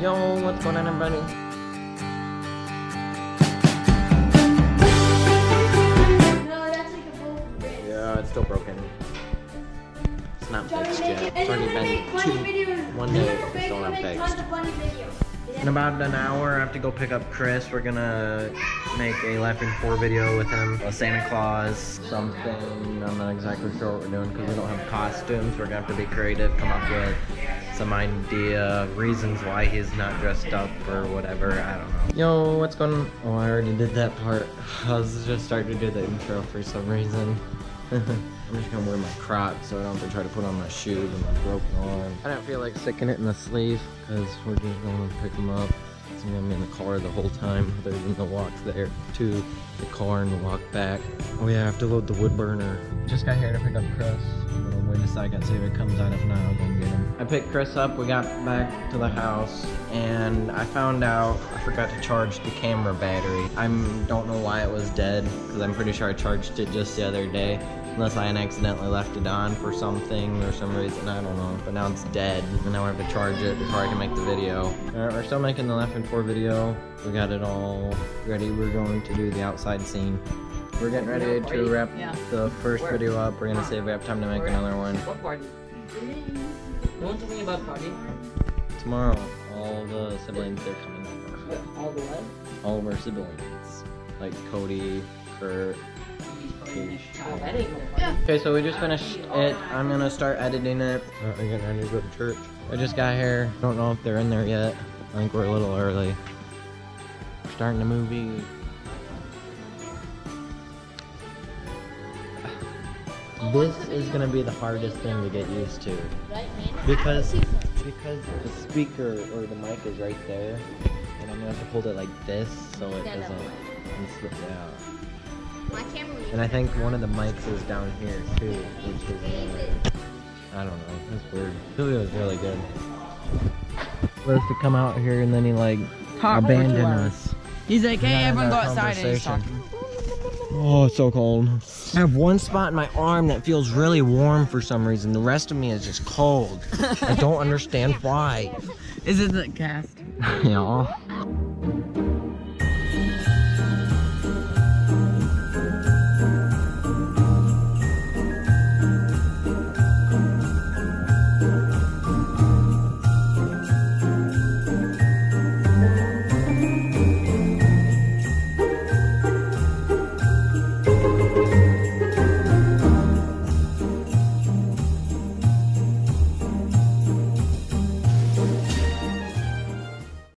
Yo, what's going on, everybody? No, that's like a bowl. Yeah, it's still broken. It's not fixed yet. It's already been two, one day. It's still not fixed. In about an hour, I have to go pick up Chris. We're gonna make a Laughing 4 video with him. A Santa Claus, something. I'm not exactly sure what we're doing because we don't have costumes. We're gonna have to be creative, come up with some idea, reasons why he's not dressed up or whatever. I don't know. Yo, what's going on? Oh, I already did that part. I was just starting to do the intro for some reason. I'm just gonna wear my Crocs so I don't have to try to put on my shoes and my broken arm. I don't feel like sticking it in the sleeve because we're just going to pick them up. So I'm gonna be in the car the whole time other than the walk there to the car and the walk back. Oh yeah, I have to load the wood burner. Just got here to pick up Chris. I'm wait a second, see if it comes out. If not, I'll go and get him. I picked Chris up, we got back to the house, and I found out I forgot to charge the camera battery. I don't know why it was dead, because I'm pretty sure I charged it just the other day. Unless I accidentally left it on for something or some reason, I don't know. But now it's dead, and now I have to charge it before I can make the video. Alright, we're still making the Laughing 4 video. We got it all ready. We're going to do the outside scene. We're getting ready to wrap Yeah. the first video up. We're gonna see if we have time to make another one. What party? No one told me about party. Tomorrow, all the siblings are coming over. All the what? All of our siblings. Like Cody, Kurt, Keish. That ain't no party. Okay, so we just finished it. I'm gonna start editing it. Uh, I'm getting ready to go to church. I just got here. Don't know if they're in there yet. I think we're a little early. Starting the movie. This is gonna be the hardest thing to get used to because because the speaker or the mic is right there, and I'm gonna have to hold it like this so it doesn't slip out. My camera. And I think one of the mics is down here too, which is uh, I don't know. That's weird. Billy was really good. Let us to come out here and then he like Talk abandoned us. He's like, hey, everyone go that outside and he's talking. Oh, it's so cold. I have one spot in my arm that feels really warm for some reason. The rest of me is just cold. I don't understand why. Is it the cast? yeah.